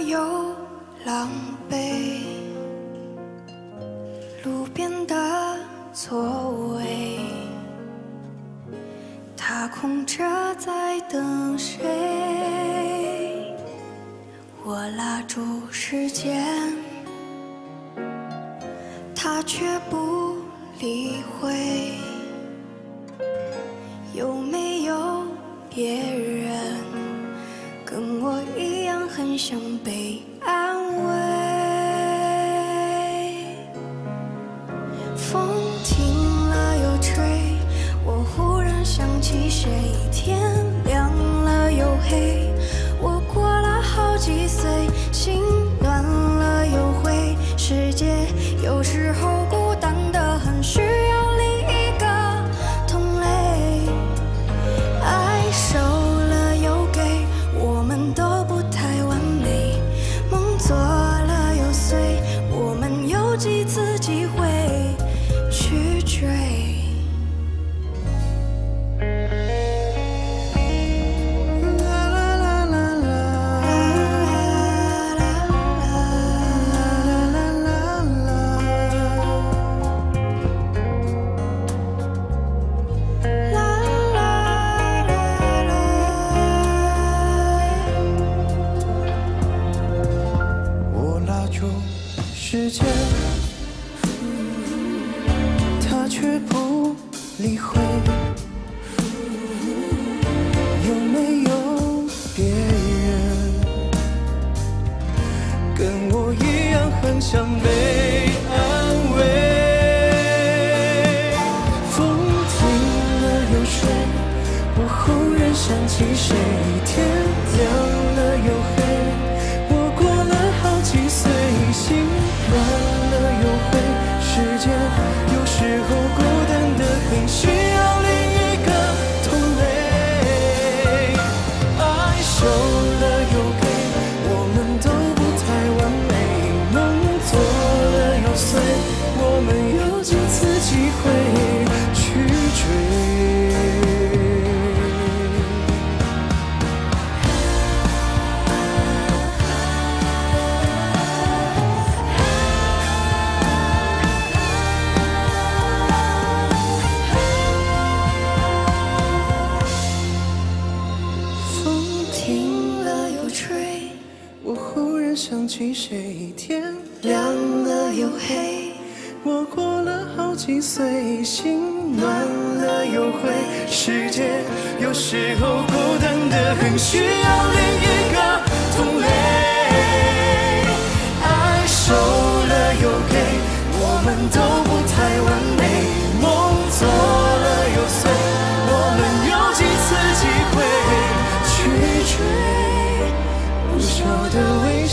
有狼狈，路边的座位，他空着在等谁？我拉住时间，他却不理会。有没有别人？想被安慰？风停了又吹，我忽然想起谁。天亮了又黑，我过了好几岁，心暖了又灰。世界有时候我拉住时间，他却不理会。有没有别人跟我一样很想被安慰？风停了又睡，我忽然想起谁，天时间有时候孤单的很，需要另一个同类。爱收了又给，我们都不太完美，梦做了又碎，我们有几次机会起谁，天亮亮了又黑。我过了好几岁，心暖了又灰，世界有时候孤单的很，需要另一个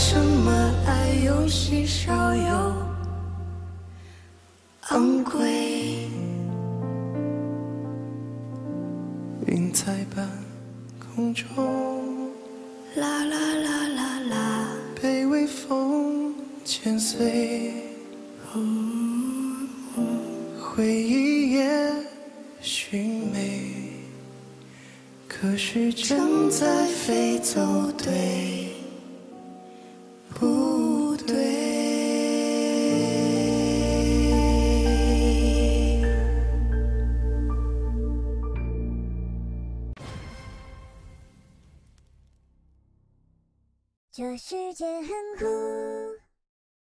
什么爱有稀少又昂贵。云在半空中。啦啦啦啦啦，被微风剪碎，回忆也许美，可是正在飞走，对这世界很酷。